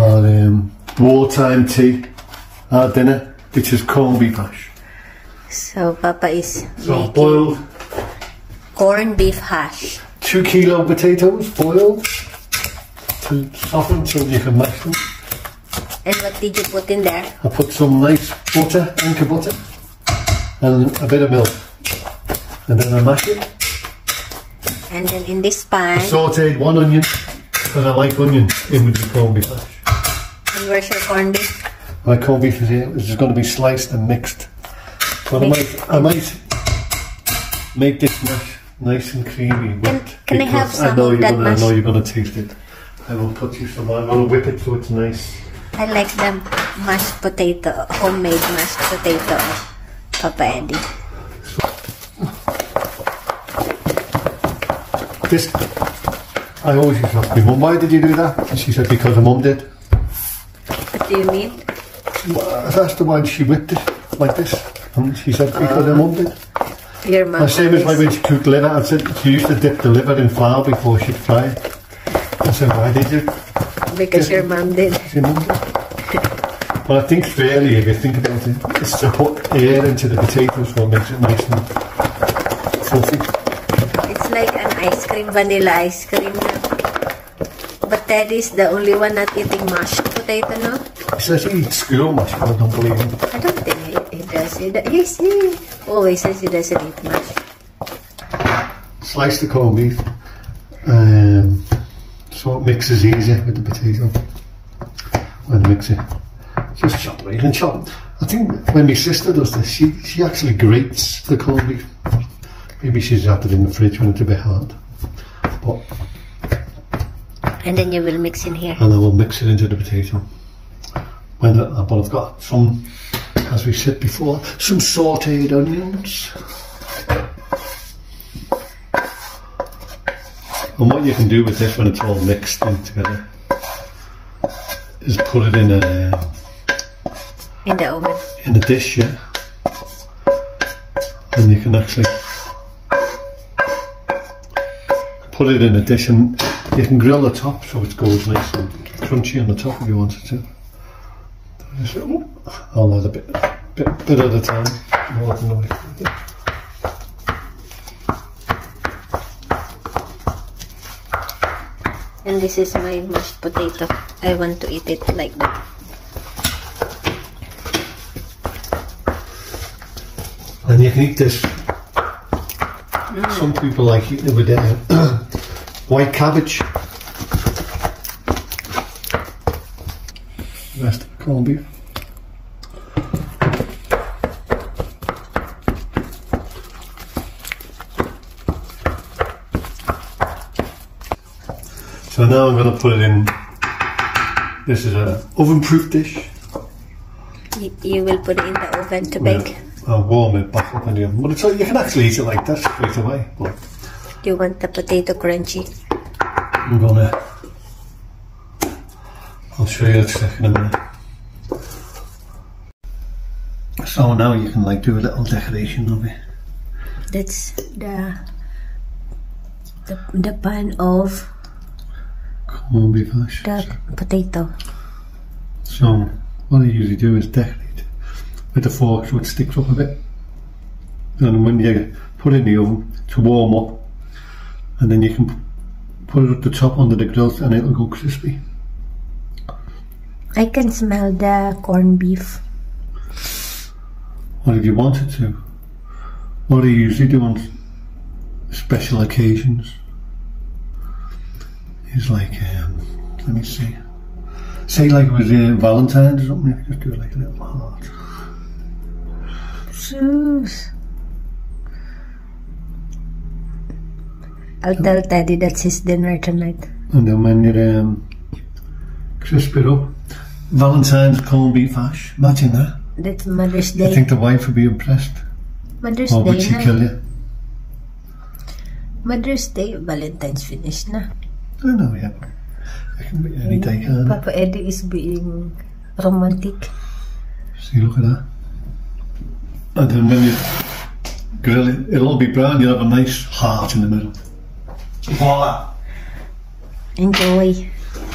our um, wartime tea, our dinner, which is corned beef hash. So Papa is So making boiled corned beef hash. two kilo potatoes, boiled to soften so you can mash them. And what did you put in there? I put some nice butter, anchor butter, and a bit of milk. And then I mash it. And then in this pan, Sauteed one onion, because I like onion in with the corned beef hash. And where's your corned beef? My corned beef is here, which is going to be sliced and mixed. But I might, I might make this mash nice and creamy. whipped, can I have some know of you're gonna, I know you're going to taste it. I will put you some. I'm going to whip it so it's nice. I like the mashed potato, homemade mashed potato Papa Eddie. This, I always used to ask my mum, why did you do that? And she said, because her mum did. What do you mean? I asked her why she whipped it like this. And she said, because her mum did. Your mom. The same as like when she cooked liver. I said, she used to dip the liver in flour before she'd fry it. I said, why did you? because your mom did. She mum did. Well, I think really, if you think about it, it's to put air into the potatoes it makes it nice and fluffy. It's like an ice cream, vanilla ice cream. But Teddy's the only one not eating mashed potato, no? He says he eats school mash, but I don't believe him. I don't think he, he does. He, do- he's, he always says he doesn't eat much. Slice the corned beef. Um, so it mixes easier with the potato. When mix it. Just chop it. You can chop. I think when my sister does this, she, she actually grates the corned beef. Maybe she's had it in the fridge when it's a bit hard. But And then you will mix in here. and I will mix it into the potato. When the, but I've got some, as we said before, some sautéed onions. And what you can do with this when it's all mixed in together is put it in a In the oven. in a dish, yeah. And you can actually put it in a dish and you can grill the top so it goes nice and crunchy on the top if you wanted to. Just, oh, I'll add a bit, bit, bit at a time. More than I. And this is my mashed potato. I want to eat it like that. And you can eat this. Some people like eating it with uh, white cabbage. Rest of the corned beef. So now I'm going to put it in. This is a oven-proof dish. You, you will put it in the oven to bake. I'll warm it back up in the oven. But it's, you can actually eat it like that straight away. But You want the potato crunchy. I'm gonna. I'll show you that in a minute. So now you can like do a little decoration of it. That's the the, the pan of Corned beef the potato. So what I usually do is decorate with the fork so it sticks up a bit. And when you put it in the oven to warm up, and then you can put it at the top under the grill and it'll go crispy. I can smell the corned beef. Or if you wanted to, what do you usually do on special occasions is like, um, let me see, say like it was uh, Valentine's or something, just do like a little heart. Jeez. I'll tell Teddy that's his dinner tonight. And then when you um, crisp it up, Valentine's corned beef hash, imagine that. That's Mother's Day. I think the wife would be impressed. Mother's Or would Day she na. kill you? Mother's Day, Valentine's finished na. I don't know, yeah. It can be any day, can't? Papa Eddie is being romantic. See, look at that. And then when you grill it, it'll all be brown, you'll have a nice heart in the middle. Voila! Enjoy.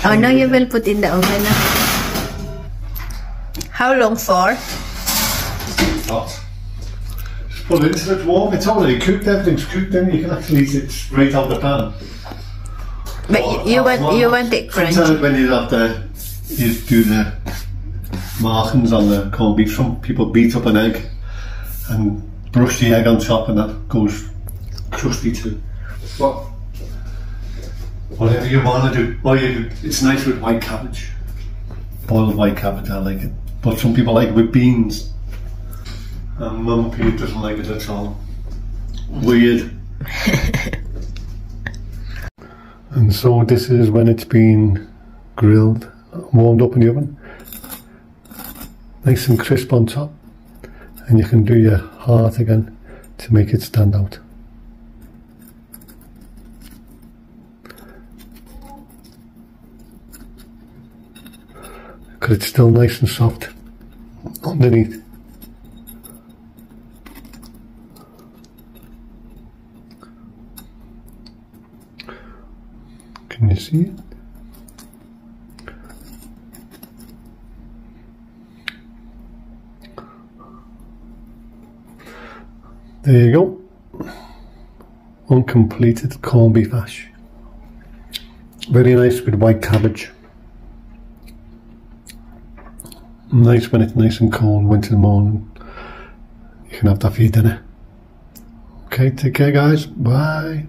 Oh, now you will put in the oven. ah. How long for? hot. Just put it into it's warm. It's already cooked. Everything's cooked. Then you can actually eat it straight out the pan. But you, you want you want it crunchy. Sometimes when you have the, you do the markings on the corned beef. Some people beat up an egg and brush the egg on top, and that goes crusty too. But whatever you want to do, well, you, it's nice with white cabbage, boiled white cabbage. I like it. But some people like it with beans. And Mum Pete doesn't like it at all. Weird. and so this is when it's been grilled, warmed up in the oven. Nice and crisp on top. And you can do your heart again to make it stand out. Because it's still nice and soft underneath. Can you see it? There you go. Uncompleted corned beef hash. Very nice with white cabbage. Nice when it's nice and cold, winter morning. You can have that for your dinner. Okay, take care, guys. Bye.